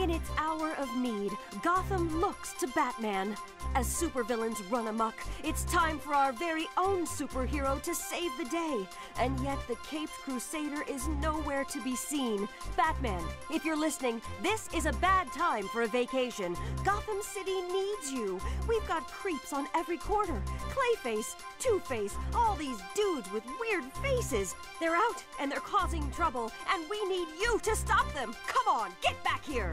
In its hour of need, Gotham looks to Batman. As supervillains run amok, it's time for our very own superhero to save the day. And yet the Caped Crusader is nowhere to be seen. Batman, if you're listening, this is a bad time for a vacation. Gotham City needs you. We've got creeps on every corner. Clayface, Two-Face, all these dudes with weird faces. They're out and they're causing trouble, and we need you to stop them. Come on, get back here.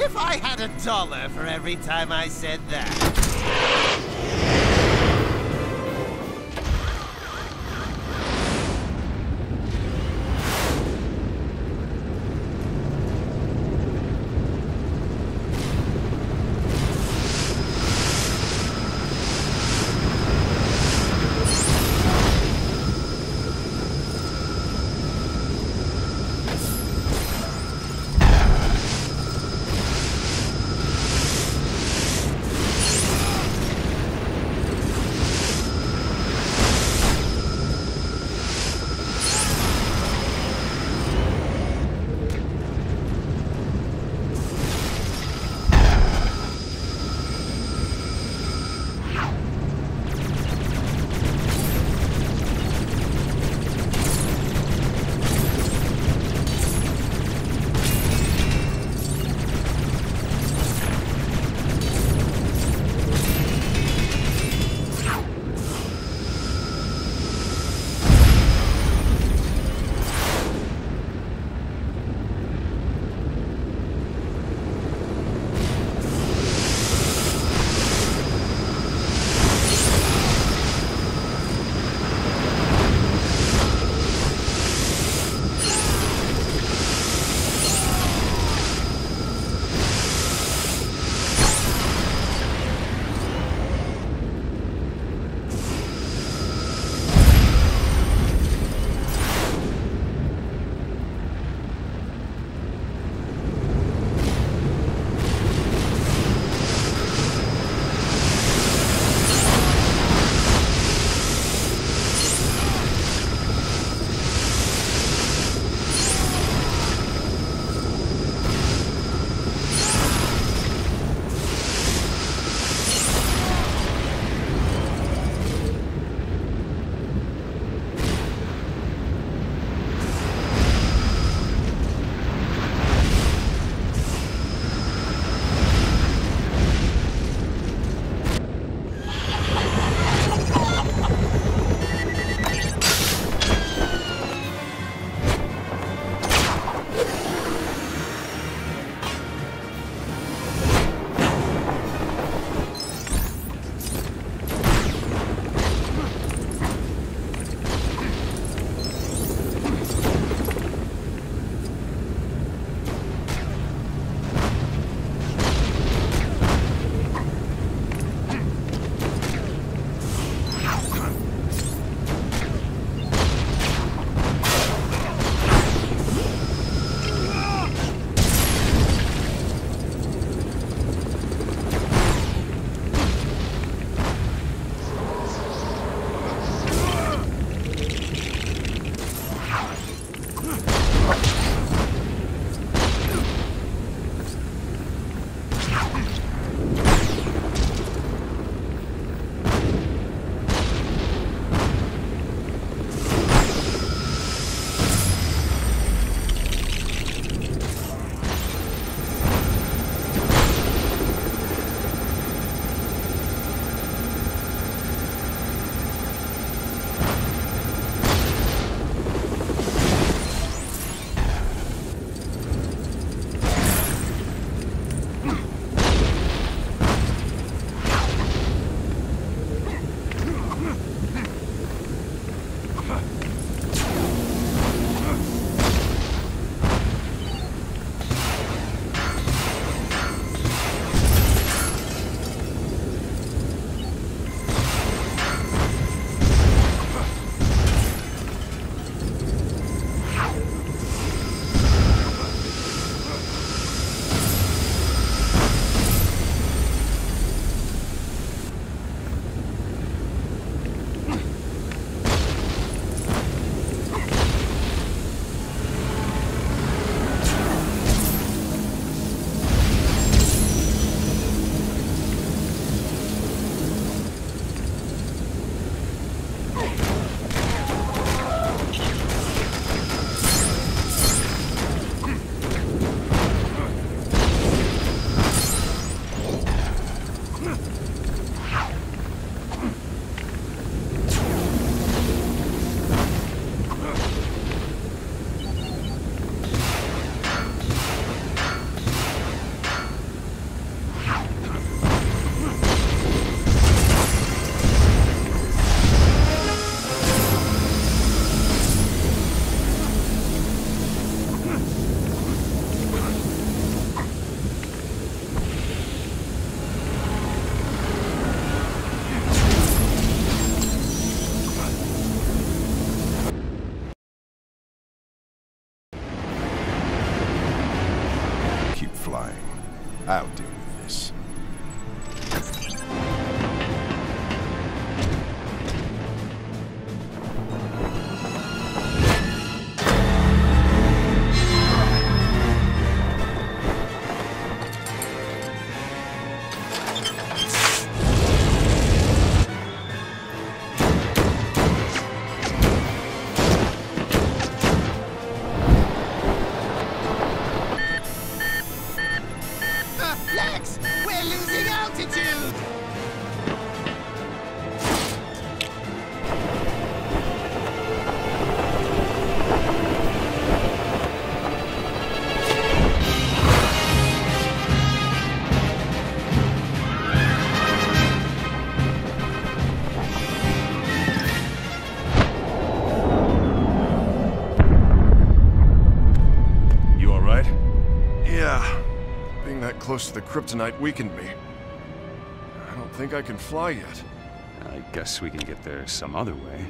If I had a dollar for every time I said that. out, dude. Close the kryptonite weakened me. I don't think I can fly yet. I guess we can get there some other way.